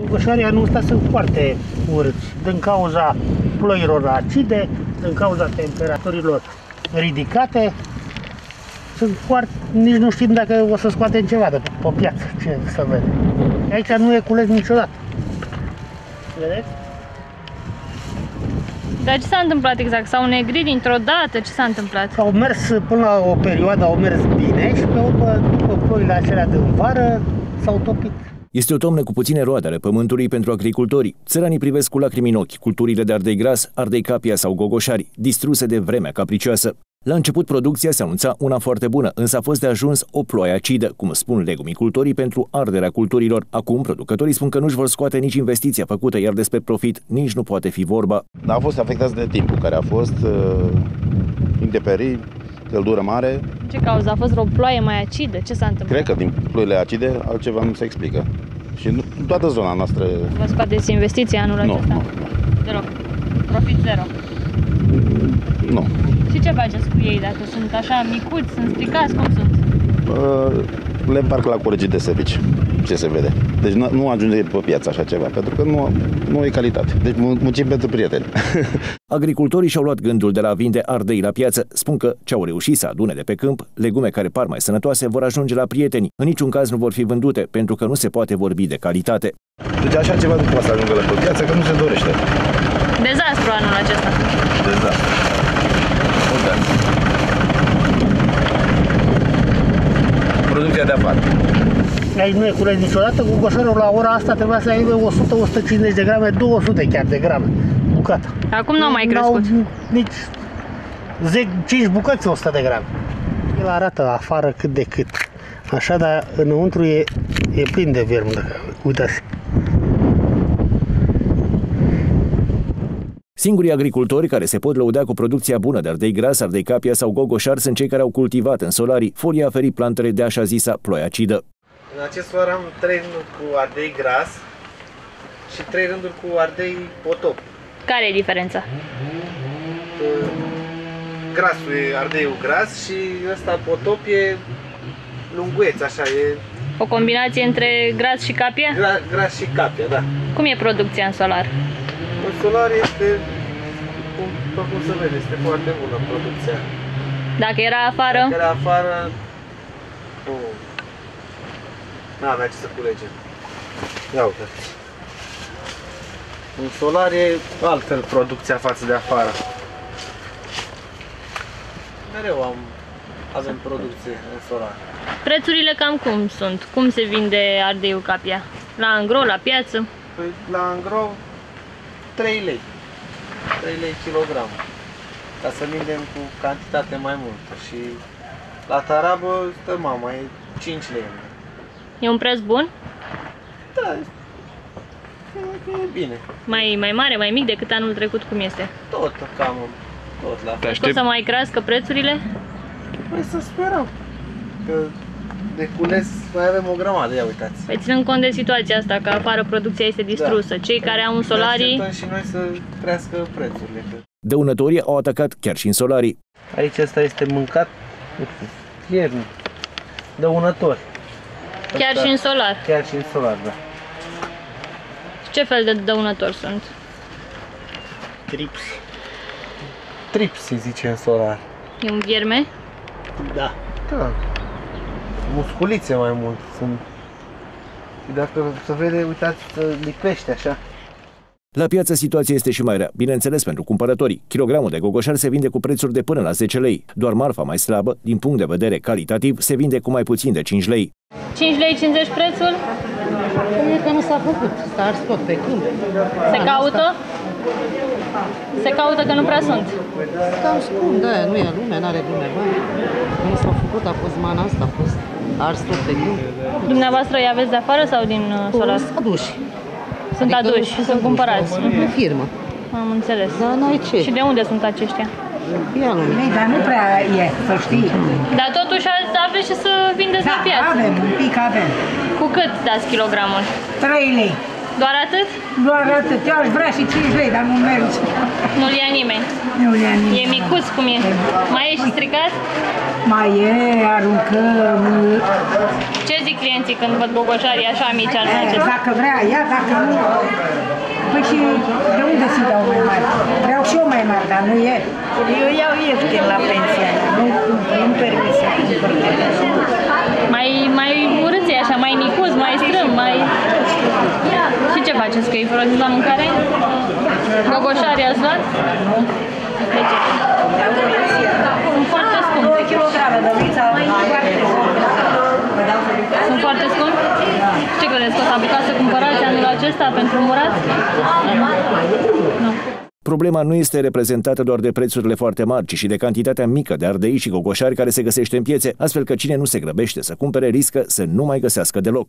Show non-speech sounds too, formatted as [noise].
Gogoșarii anul ăsta sunt foarte urâți din cauza ploilor acide, din cauza temperaturilor ridicate. Sunt foarte, nici nu știm dacă o să scoatem ceva de pe piață, ce să vedem. Aici nu e cules niciodată. Vedeți? Dar ce s-a întâmplat exact? S-au negrit dintr-o dată? Ce s-a întâmplat? Au mers până la o perioadă, au mers bine și pe urmă, după ploile acelea de vară, s-au topit. Este o toamnă cu puține roade ale pământului pentru agricultorii. Țăranii privesc cu lacrimi în ochi culturile de ardei gras, ardei capia sau gogoșari, distruse de vremea capricioasă. La început, producția se anunța una foarte bună, însă a fost de ajuns o ploaie acidă, cum spun legumicultorii, pentru arderea culturilor. Acum, producătorii spun că nu-și vor scoate nici investiția făcută, iar despre profit nici nu poate fi vorba. A fost afectați de timpul care a fost uh, intemperii, căldură mare. Ce cauză? A fost o ploaie mai acidă? Ce s-a întâmplat? Cred că din ploile acide altceva nu se explică. Și nu, toată zona noastră... Vă scoateți investiția anul Nu, acesta? nu, Deloc. Profit zero. nu. Și ce faceți cu ei dacă sunt așa micuți, sunt stricați, cum sunt? Uh, le împarc la colegii de servici. Ce se vede. Deci nu, nu ajunge pe piață așa ceva, pentru că nu, nu e calitate. Deci mun- muncim pentru prieteni. [laughs] Agricultorii și-au luat gândul de la a vinde ardei la piață, spun că ce au reușit să adune de pe câmp, legume care par mai sănătoase vor ajunge la prieteni. În niciun caz nu vor fi vândute, pentru că nu se poate vorbi de calitate. Deci așa ceva nu poate să ajungă la pe piață, că nu se dorește. Dezastru anul acesta. Deci da. Uitați. Producția de afară. Aici nu e cules niciodată, cu goșarul la ora asta trebuia să aibă 100-150 de grame, 200 chiar de grame, bucata. Acum nu au mai N-au crescut. nici 10, 5 bucăți 100 de grame. El arată afară cât de cât. Așa, dar înăuntru e, e plin de vierm, dacă uitați. Singurii agricultori care se pot lăuda cu producția bună de ardei gras, ardei capia sau gogoșar sunt cei care au cultivat în solarii folia a ferit plantele de așa zisa ploaie acidă. În acest soar am 3 rânduri cu ardei gras și 3 rânduri cu ardei potop. Care e diferența? Grasul e ardeiul gras și ăsta potop e lungueț, așa, e O combinație între gras și capia? gra, gras și capia, da. Cum e producția în solar? În solar este, cum, după cum se vede, este foarte bună producția. Dacă era afară, Dacă era afară, nu, n-avea ce să culegem. Ia uite. În solar e altfel producția față de afară. Mereu am, avem producție în solar. prețurile cam cum sunt? Cum se vinde ardeiul capia? La angro, la piață? Păi la angro 3 lei. 3 lei kilogram. Ca să vindem cu cantitate mai multă și la tarabă stă mama, e 5 lei. E un preț bun? Da, e, e bine. Mai, mai mare, mai mic decât anul trecut cum este? Tot cam tot la fel. O să mai crească prețurile? Păi să sperăm că de cules mai avem o grămadă, ia uitați. Păi ținând cont de situația asta, că afară producția este distrusă, cei care au un Ne solarii, așteptăm și noi să crească prețurile. Dăunătorii au atacat chiar și în solarii. Aici asta este mâncat ierni, dăunători. Chiar Asta- și în solar. Chiar și în solar, da. Ce fel de dăunători sunt? Trips. Trips se zice în solar. E un vierme? Da. Da. Musculițe mai mult sunt. Și dacă se vede, uitați, se lipește așa. La piață situația este și mai rea, bineînțeles pentru cumpărătorii. Kilogramul de gogoșar se vinde cu prețuri de până la 10 lei. Doar marfa mai slabă, din punct de vedere calitativ, se vinde cu mai puțin de 5 lei. 5 lei 50 prețul? E că nu s-a făcut, s-a ars tot pe câmp. Se caută? Se caută că nu prea sunt. Cam scump, da, nu e lume, n-are lume bani. Nu s-a făcut, a fost mana asta, a fost ars tot pe câmp. Dumneavoastră îi aveți de afară sau din uh, solar? Sunt aduși. Sunt Adică aduși, sunt sunt cumpărați. De firmă. Am înțeles. Dar n-ai ce. Și de unde sunt aceștia? Ia lume. Ei, dar nu prea e, să știi. Dar totuși azi aveți și să vindeți Da, la piață. avem, un pic avem. Cu cât dați kilogramul? 3 lei. Doar atât? Doar atât. Eu aș vrea și 5 lei, dar nu merge. Nu-l ia nimeni. Nu le-a E nimeni. micuț cum e. Mai e și stricat? Mai e, aruncăm. Ce zic clienții când văd gogoșarii așa mici al E, acesta? dacă vrea, ia, dacă nu... Păi și de unde să dau mai mari? Vreau și eu mai mari, dar nu e. Eu iau ieftin la pensia. Nu, nu-mi permis să cumpăr Mai, mai urâți așa, mai micuț, mai strâm, mai... Și ce faceți cu ei? Folosiți la mâncare? Gogoșarii ați luat? De ce? Sunt foarte scumpi. 2 kg de vița. Sunt foarte scumpi? Ce credeți că o să apucați să cumpărați anul acesta pentru murat? Nu. Problema nu este reprezentată doar de prețurile foarte mari, ci și de cantitatea mică de ardei și gogoșari care se găsește în piețe, astfel că cine nu se grăbește să cumpere riscă să nu mai găsească deloc.